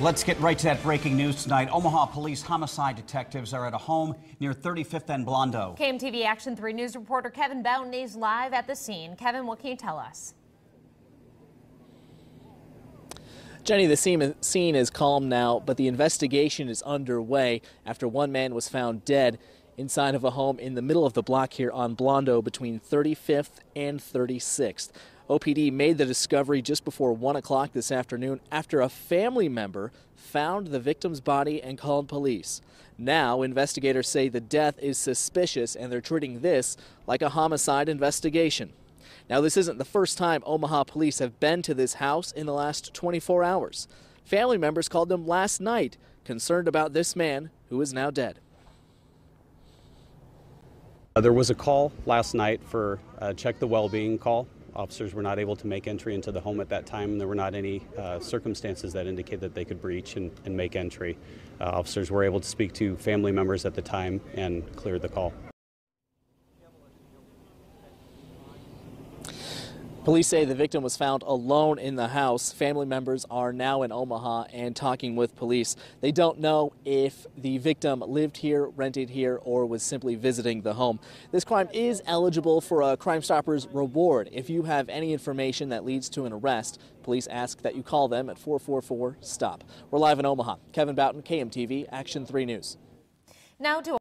Let's get right to that breaking news tonight. Omaha police homicide detectives are at a home near 35th and Blondo. KMTV Action 3 News reporter Kevin Bowden is live at the scene. Kevin, what can you tell us? Jenny, the scene is calm now, but the investigation is underway after one man was found dead inside of a home in the middle of the block here on Blondo between 35th and 36th. OPD made the discovery just before 1 o'clock this afternoon after a family member found the victim's body and called police. Now, investigators say the death is suspicious and they're treating this like a homicide investigation. Now, this isn't the first time Omaha police have been to this house in the last 24 hours. Family members called them last night, concerned about this man who is now dead. Uh, there was a call last night for a check the well-being call Officers were not able to make entry into the home at that time. There were not any uh, circumstances that indicate that they could breach and, and make entry. Uh, officers were able to speak to family members at the time and cleared the call. Police say the victim was found alone in the house. Family members are now in Omaha and talking with police. They don't know if the victim lived here, rented here, or was simply visiting the home. This crime is eligible for a Crime Stoppers reward. If you have any information that leads to an arrest, police ask that you call them at 444 STOP. We're live in Omaha. Kevin Boughton, KMTV, Action 3 News. Now to